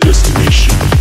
Destination.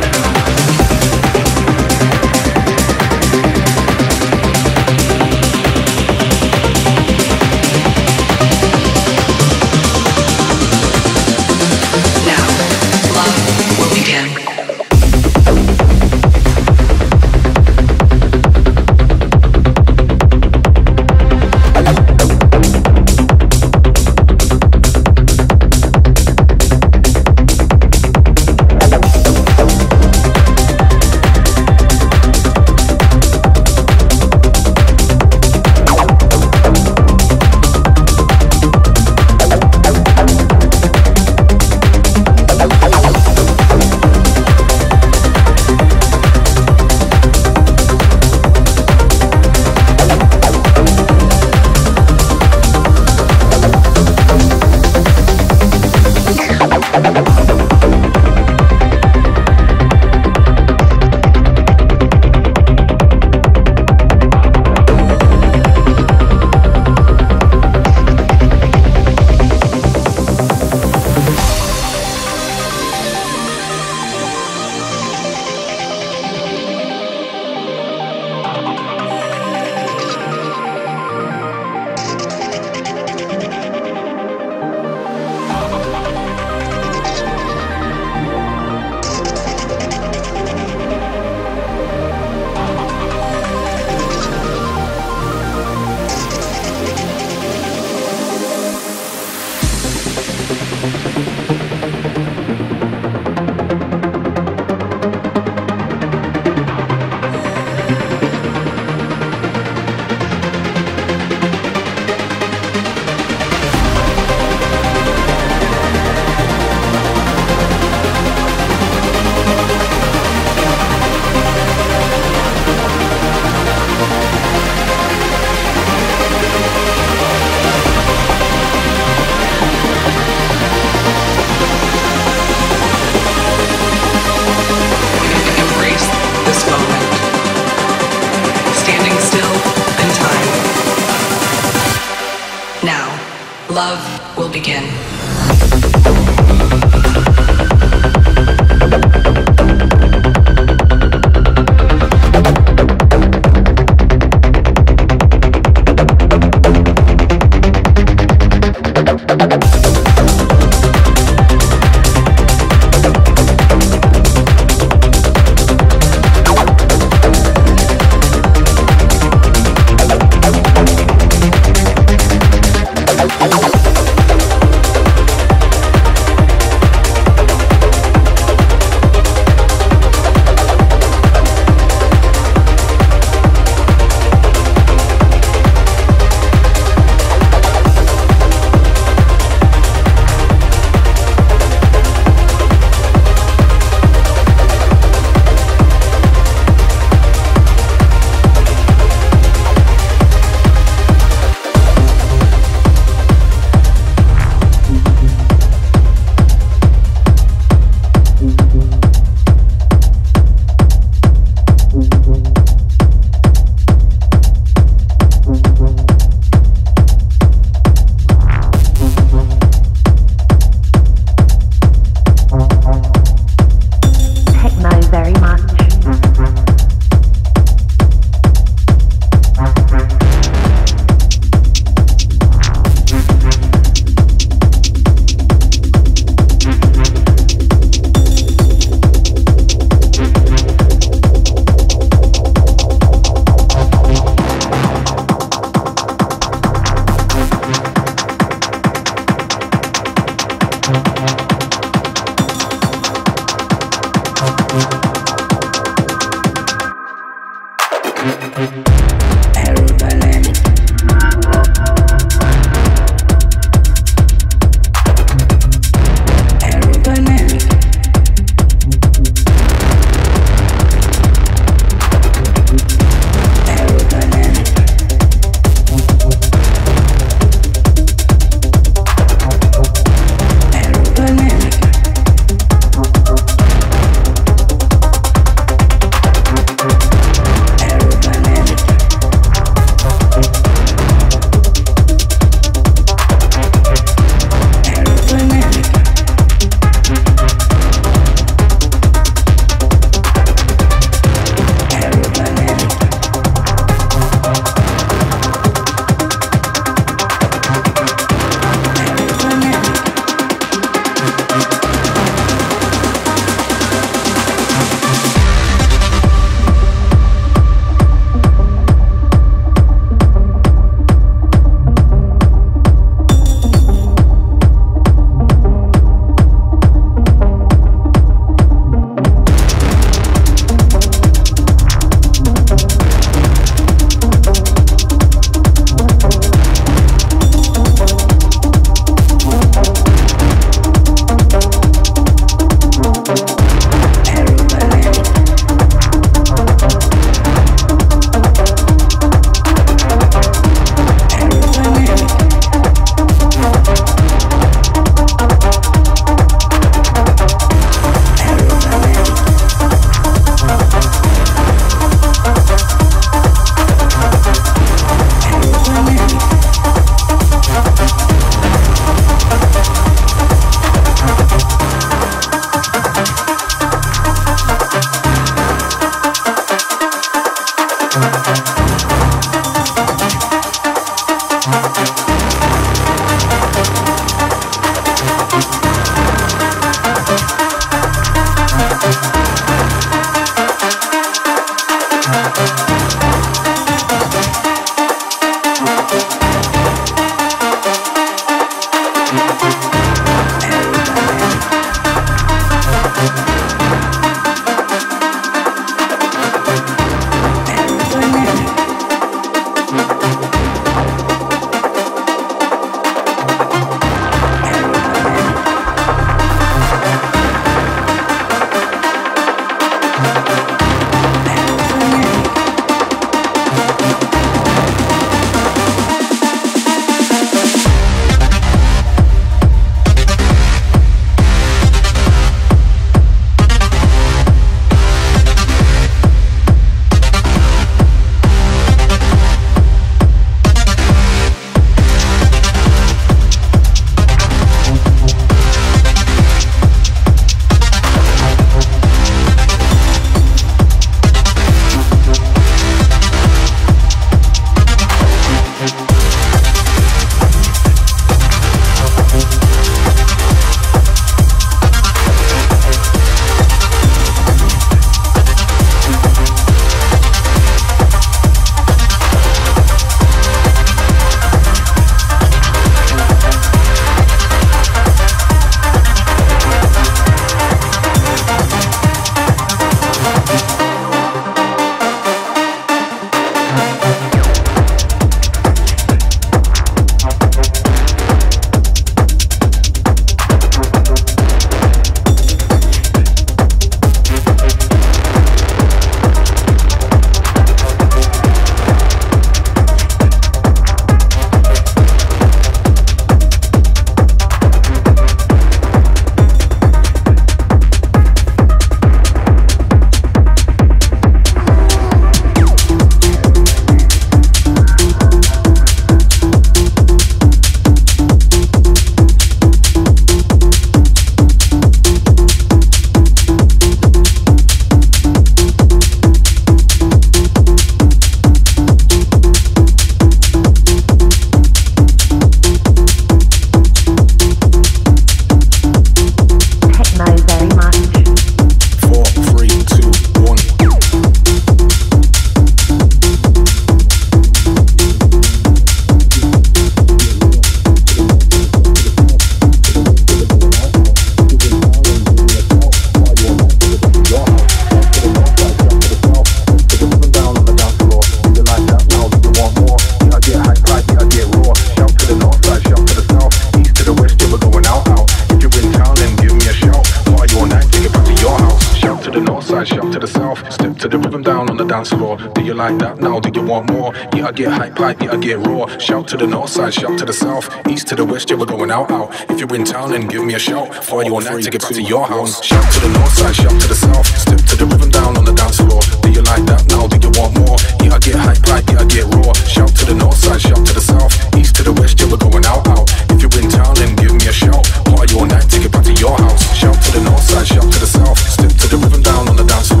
Dance floor. Do you like that now? Do you want more? Yeah, I get hype, hype, yeah, I get raw. Shout to the north side, shout to the south, east to the west, yeah, we're going out, out. If you're in town, then give me a shout. For your night to get back to your house. Shout to the north side, shout to the south, step to the rhythm down on the dance floor. Do you like that now? Do you want more? Yeah, I get hype, hype, yeah, I get raw. Shout to the north side, shout to the south, east to the west, yeah, we're going out, out. If you're in town, then give me a shout. Party all night, take it back to your house. Shout to the north side, shout to the south, step to the rhythm down on the dance floor.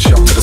To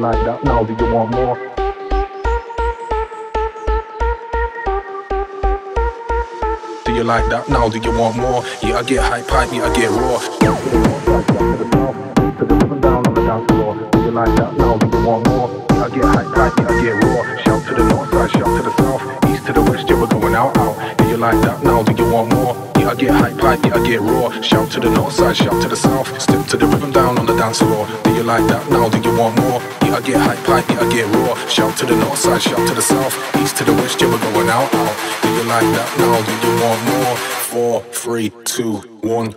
Do you like that now? Do you want more? Do you like that now? Do you want more? Yeah, I get hype, hype, yeah, I get raw. To the rhythm down on the dance floor. Do you like that now? Do you want more? Yeah, I get hype, hype, yeah, I get raw. Shout to the north side, shout to the south, east to the west, yeah, we're going out, out. Do you like that now? Do you want more? Yeah, I get hype, hype, yeah, I get raw. Shout to the north side, shout to the south, step to the rhythm down on the dance floor. Do you like that now? Do you want more? I get hype, hype, I get raw. Shout to the north side, shout to the south, east to the west, yeah, we're going out, out. Do you like that now? Do you want more? Four, three, two, one.